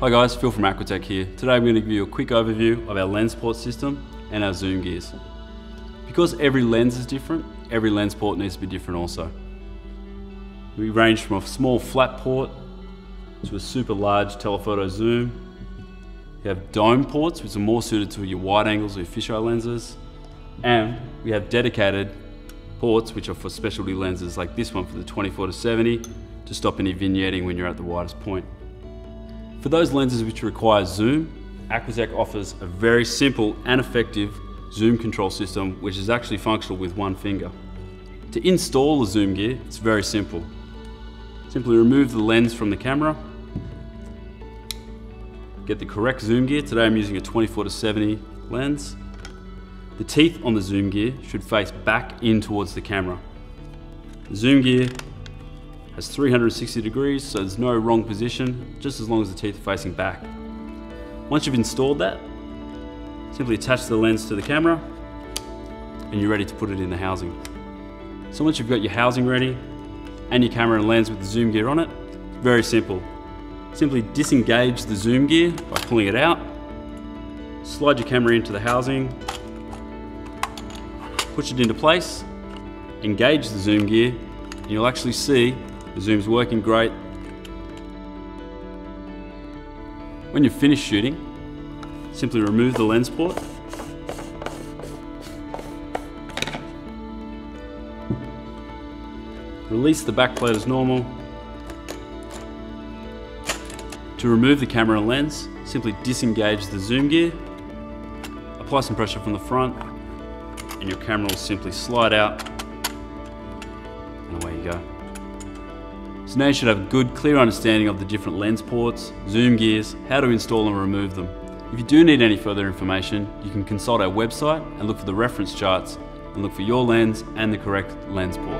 Hi guys, Phil from Aquatech here. Today I'm going to give you a quick overview of our lens port system and our zoom gears. Because every lens is different, every lens port needs to be different also. We range from a small flat port to a super large telephoto zoom. You have dome ports, which are more suited to your wide angles or your fisheye lenses. And we have dedicated ports, which are for specialty lenses like this one for the 24 to 70 to stop any vignetting when you're at the widest point. For those lenses which require zoom, Aquatech offers a very simple and effective zoom control system which is actually functional with one finger. To install the zoom gear, it's very simple. Simply remove the lens from the camera, get the correct zoom gear. Today I'm using a 24 to 70 lens. The teeth on the zoom gear should face back in towards the camera. The zoom gear has 360 degrees, so there's no wrong position, just as long as the teeth are facing back. Once you've installed that, simply attach the lens to the camera and you're ready to put it in the housing. So once you've got your housing ready and your camera and lens with the zoom gear on it, very simple. Simply disengage the zoom gear by pulling it out, slide your camera into the housing, push it into place, engage the zoom gear, and you'll actually see the zoom's working great. When you've finished shooting, simply remove the lens port. Release the back plate as normal. To remove the camera and lens, simply disengage the zoom gear, apply some pressure from the front, and your camera will simply slide out, and away you go. So now you should have a good, clear understanding of the different lens ports, zoom gears, how to install and remove them. If you do need any further information, you can consult our website and look for the reference charts and look for your lens and the correct lens port.